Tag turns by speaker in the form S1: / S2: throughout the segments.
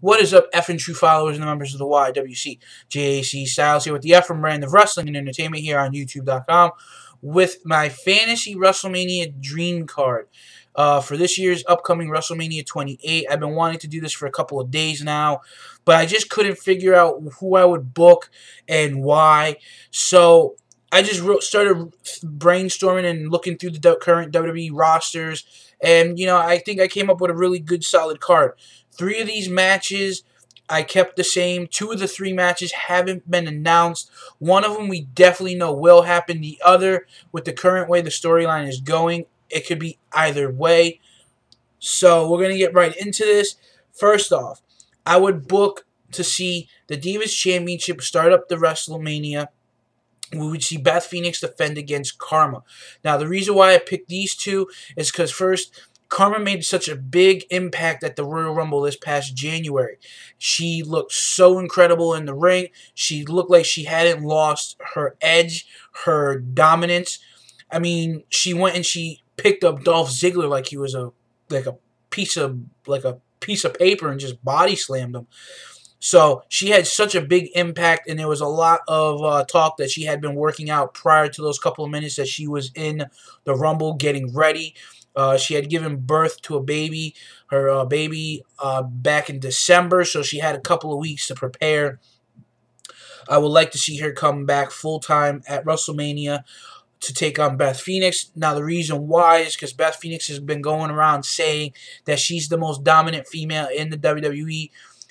S1: What is up, FNTrue followers and the members of the YWC? JC Styles here with the F brand of wrestling and entertainment here on YouTube.com with my fantasy WrestleMania dream card. Uh, for this year's upcoming WrestleMania 28. I've been wanting to do this for a couple of days now, but I just couldn't figure out who I would book and why. So I just wrote, started brainstorming and looking through the current WWE rosters, and you know I think I came up with a really good, solid card. Three of these matches I kept the same. Two of the three matches haven't been announced. One of them we definitely know will happen. The other, with the current way the storyline is going, it could be either way. So we're going to get right into this. First off, I would book to see the Divas Championship start up the WrestleMania. We would see Beth Phoenix defend against Karma. Now, the reason why I picked these two is because, first, Karma made such a big impact at the Royal Rumble this past January. She looked so incredible in the ring. She looked like she hadn't lost her edge, her dominance. I mean, she went and she picked up Dolph Ziggler like he was a like a piece of like a piece of paper and just body slammed him. So she had such a big impact, and there was a lot of uh, talk that she had been working out prior to those couple of minutes that she was in the Rumble getting ready. Uh, she had given birth to a baby, her uh, baby, uh, back in December, so she had a couple of weeks to prepare. I would like to see her come back full time at WrestleMania to take on Beth Phoenix. Now, the reason why is because Beth Phoenix has been going around saying that she's the most dominant female in the WWE,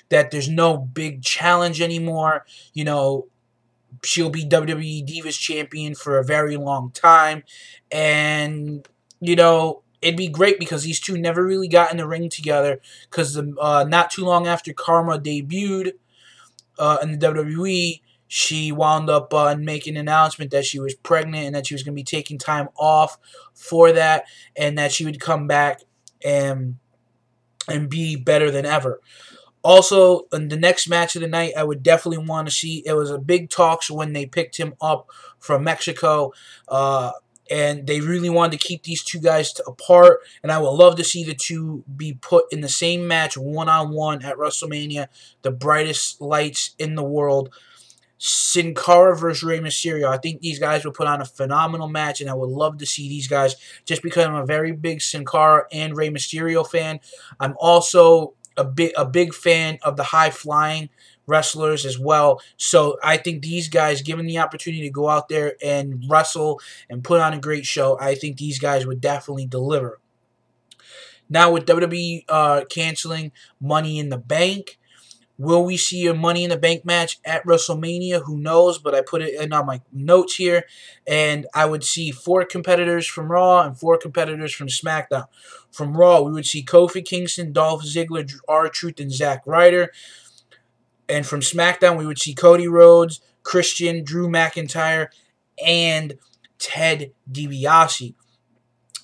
S1: that there's no big challenge anymore. You know, she'll be WWE Divas champion for a very long time. And, you know, it'd be great because these two never really got in the ring together because uh, not too long after Karma debuted uh, in the WWE, she wound up uh, making an announcement that she was pregnant and that she was going to be taking time off for that and that she would come back and and be better than ever. Also, in the next match of the night, I would definitely want to see. It was a big talks when they picked him up from Mexico, uh, and they really wanted to keep these two guys apart. And I would love to see the two be put in the same match, one on one at WrestleMania, the brightest lights in the world. Sin Cara versus Rey Mysterio. I think these guys will put on a phenomenal match, and I would love to see these guys just because I'm a very big Sin Cara and Rey Mysterio fan. I'm also a big a big fan of the high flying wrestlers as well. So I think these guys, given the opportunity to go out there and wrestle and put on a great show, I think these guys would definitely deliver. Now with WWE uh, canceling Money in the Bank, Will we see a Money in the Bank match at WrestleMania? Who knows? But I put it in on my notes here. And I would see four competitors from Raw and four competitors from SmackDown. From Raw, we would see Kofi Kingston, Dolph Ziggler, R-Truth, and Zack Ryder. And from SmackDown, we would see Cody Rhodes, Christian, Drew McIntyre, and Ted DiBiase.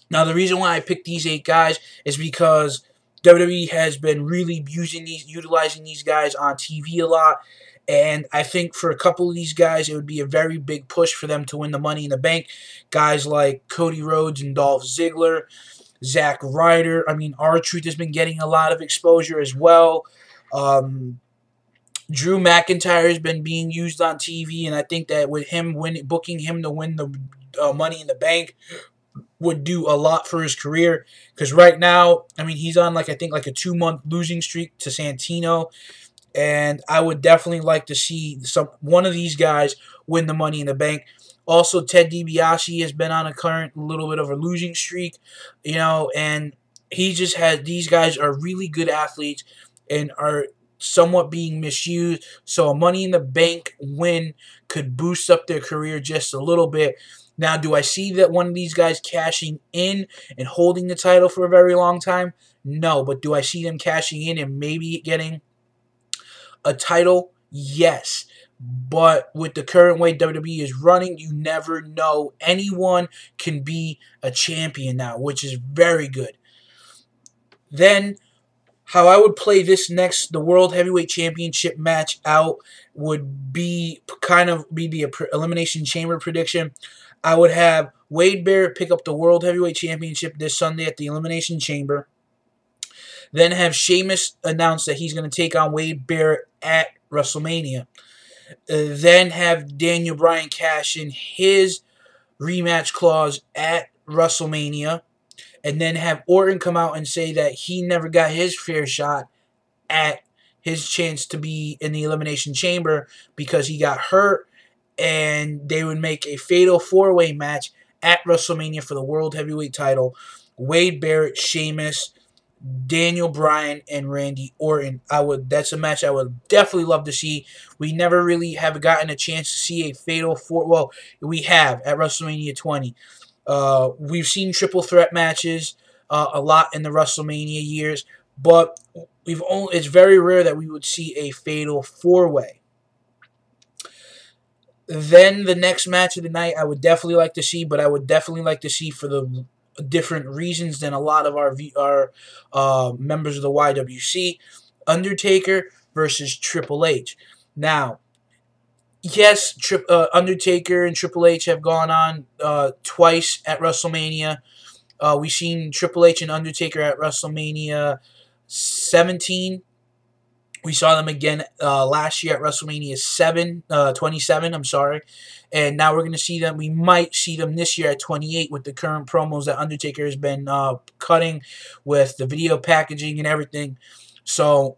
S1: Now, the reason why I picked these eight guys is because WWE has been really using these, utilizing these guys on TV a lot. And I think for a couple of these guys, it would be a very big push for them to win the Money in the Bank. Guys like Cody Rhodes and Dolph Ziggler, Zack Ryder. I mean, R-Truth has been getting a lot of exposure as well. Um, Drew McIntyre has been being used on TV, and I think that with him win, booking him to win the uh, Money in the Bank would do a lot for his career because right now, I mean, he's on like I think like a two month losing streak to Santino, and I would definitely like to see some one of these guys win the Money in the Bank. Also, Ted DiBiase has been on a current little bit of a losing streak, you know, and he just had these guys are really good athletes and are somewhat being misused. So a Money in the Bank win could boost up their career just a little bit. Now, do I see that one of these guys cashing in and holding the title for a very long time? No, but do I see them cashing in and maybe getting a title? Yes. But with the current way WWE is running, you never know. Anyone can be a champion now, which is very good. Then, how I would play this next, the World Heavyweight Championship match out would be kind of be the Elimination Chamber prediction. I would have Wade Barrett pick up the World Heavyweight Championship this Sunday at the Elimination Chamber. Then have Sheamus announce that he's going to take on Wade Barrett at WrestleMania. Uh, then have Daniel Bryan cash in his rematch clause at WrestleMania. And then have Orton come out and say that he never got his fair shot at his chance to be in the Elimination Chamber because he got hurt. And they would make a fatal four way match at WrestleMania for the World Heavyweight title. Wade Barrett, Sheamus, Daniel Bryan and Randy Orton. I would that's a match I would definitely love to see. We never really have gotten a chance to see a fatal four. Well, we have at WrestleMania 20. Uh, we've seen triple threat matches uh, a lot in the WrestleMania years, but we've only it's very rare that we would see a fatal four way. Then the next match of the night, I would definitely like to see, but I would definitely like to see for the different reasons than a lot of our our uh, members of the YWC. Undertaker versus Triple H. Now, yes, Tri uh, Undertaker and Triple H have gone on uh, twice at WrestleMania. Uh, we've seen Triple H and Undertaker at WrestleMania 17 we saw them again uh, last year at WrestleMania 7, uh, 27, I'm sorry. And now we're going to see them. We might see them this year at 28 with the current promos that Undertaker has been uh, cutting with the video packaging and everything. So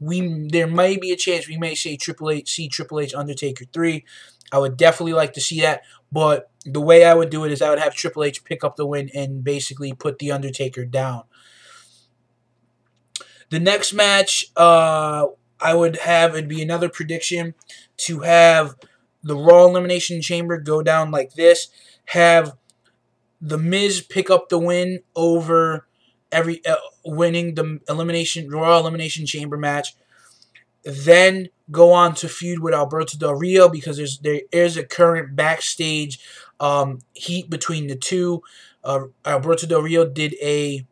S1: we there may be a chance we may see Triple H, see Triple H Undertaker 3. I would definitely like to see that. But the way I would do it is I would have Triple H pick up the win and basically put The Undertaker down. The next match uh, I would have would be another prediction to have the Raw Elimination Chamber go down like this. Have the Miz pick up the win over every uh, winning the elimination Royal Elimination Chamber match. Then go on to feud with Alberto Del Rio because there's there is a current backstage um, heat between the two. Uh, Alberto Del Rio did a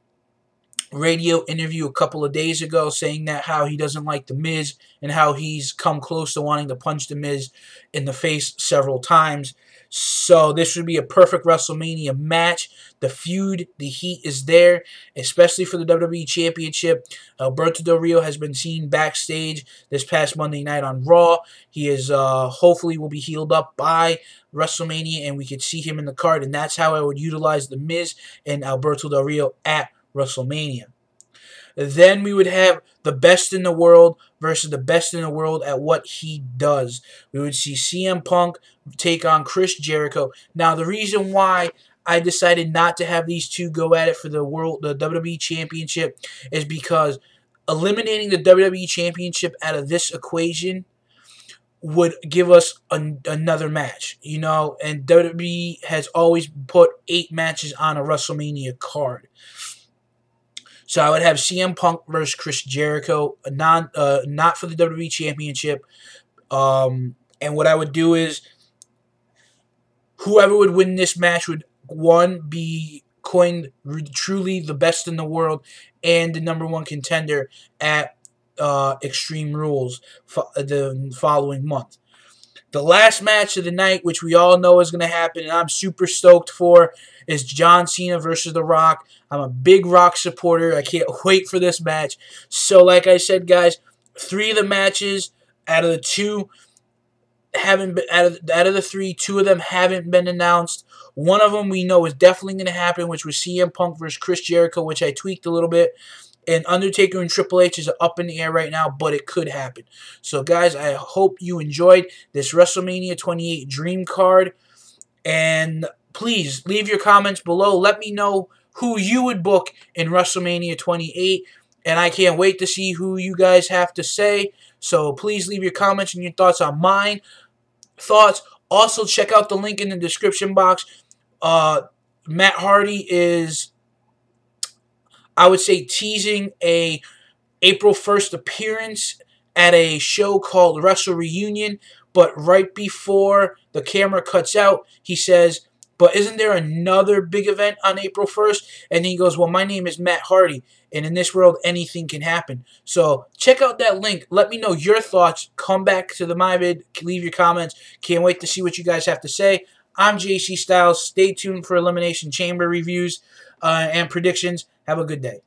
S1: radio interview a couple of days ago saying that how he doesn't like The Miz and how he's come close to wanting to punch The Miz in the face several times. So this would be a perfect WrestleMania match. The feud, the heat is there, especially for the WWE Championship. Alberto Del Rio has been seen backstage this past Monday night on Raw. He is uh, hopefully will be healed up by WrestleMania, and we could see him in the card. And that's how I would utilize The Miz and Alberto Del Rio at WrestleMania. Then we would have the best in the world versus the best in the world at what he does. We would see CM Punk take on Chris Jericho. Now, the reason why I decided not to have these two go at it for the world, the WWE Championship, is because eliminating the WWE Championship out of this equation would give us an, another match, you know. And WWE has always put eight matches on a WrestleMania card. So I would have CM Punk versus Chris Jericho, non uh, not for the WWE Championship. Um, and what I would do is whoever would win this match would one be coined truly the best in the world and the number one contender at uh, Extreme Rules for the following month. The last match of the night, which we all know is going to happen, and I'm super stoked for, is John Cena versus The Rock. I'm a big Rock supporter. I can't wait for this match. So, like I said, guys, three of the matches out of the two haven't been out of out of the three, two of them haven't been announced. One of them we know is definitely going to happen, which was CM Punk versus Chris Jericho, which I tweaked a little bit. And Undertaker and Triple H is up in the air right now, but it could happen. So, guys, I hope you enjoyed this WrestleMania 28 Dream Card. And please leave your comments below. Let me know who you would book in WrestleMania 28. And I can't wait to see who you guys have to say. So please leave your comments and your thoughts on mine. Thoughts. Also, check out the link in the description box. Uh, Matt Hardy is, I would say, teasing a April 1st appearance at a show called Wrestle Reunion. But right before the camera cuts out, he says, but isn't there another big event on April 1st? And he goes, Well, my name is Matt Hardy, and in this world, anything can happen. So check out that link. Let me know your thoughts. Come back to the MyVid. Leave your comments. Can't wait to see what you guys have to say. I'm JC Styles. Stay tuned for Elimination Chamber reviews uh, and predictions. Have a good day.